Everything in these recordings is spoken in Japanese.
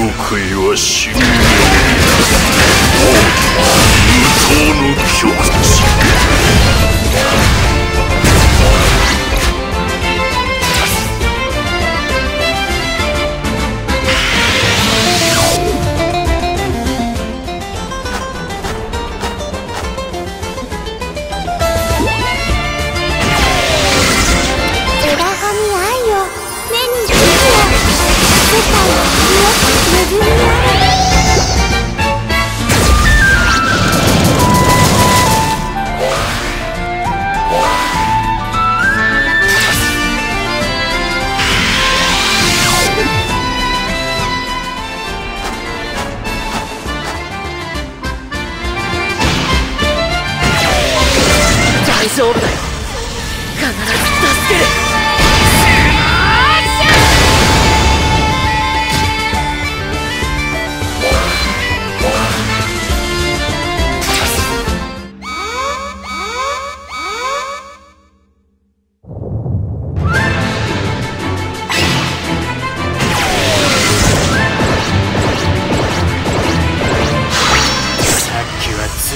極意は神妙になる恵みあれ大丈夫だよ。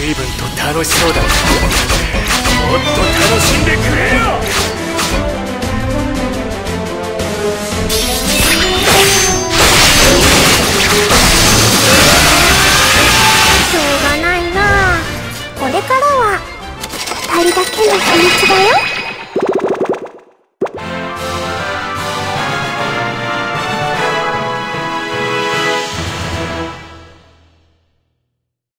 随分と楽しそうだもっと楽しんでくれよ。